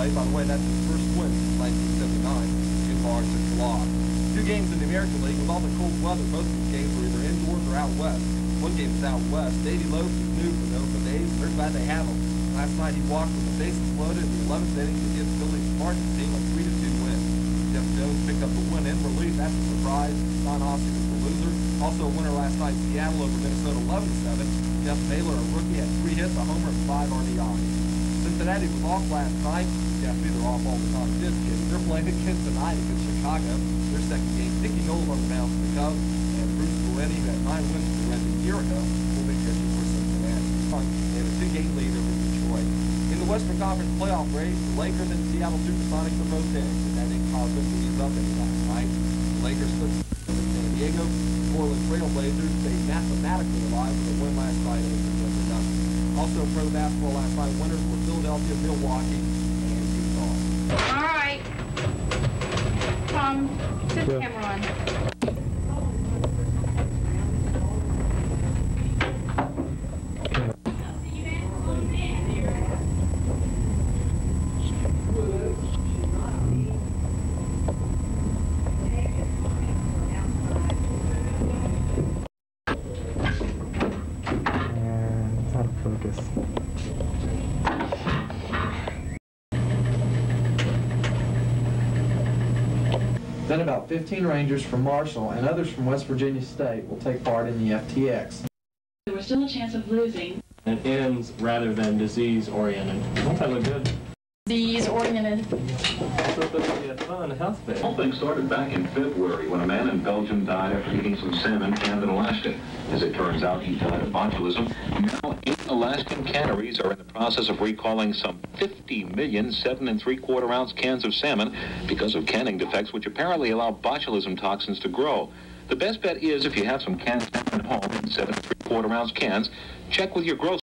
play. By the way, that's his first win since 1979 in Arctic Law. Two games in the American League with all the cold weather. Most of these games were either indoors or out west. One game was out west. Davey Lopes is new for the Oakland A's. They're glad they have him. Last night he walked with the bases loaded in the 11th inning to give Philly Spartans team a 3-2 win. Jeff Jones picked up the win in relief. That's a surprise. Don Austin is the loser. Also a winner last night, Seattle over Minnesota 11-7. Jeff Baylor, a rookie, had three hits, a homer, and five RBIs. Cincinnati was off last night. Yeah, they're off all the time. Just kidding. They're playing against tonight against Chicago. Their second game. Dickie Noles on the the Cubs. And Bruce Berenyi, who had nine wins for the Reds a year ago, will be pitching for Cincinnati. They have a two-game lead over Detroit. In the Western Conference playoff race, the Lakers and Seattle Supersonics are both in. And that didn't cause them to ease up any last night. The Lakers stood over San Diego. Portland Trailblazers stayed mathematically alive with a win last night over Denver Also pro basketball last night, winners were Philadelphia, Milwaukee, and Utah. All right. Tom, sit the camera on. And it's out of focus. Then about 15 Rangers from Marshall and others from West Virginia State will take part in the FTX. There was still a chance of losing. and ends rather than disease-oriented. Don't that look good? These oriented. So it's supposed to be a fun health fair. All things started back in February when a man in Belgium died after eating some salmon canned in Alaska. As it turns out, he died of botulism. Now, eight Alaskan canneries are in the process of recalling some 50 million seven and three-quarter ounce cans of salmon because of canning defects which apparently allow botulism toxins to grow. The best bet is if you have some canned salmon at home in seven and three-quarter ounce cans, check with your grocery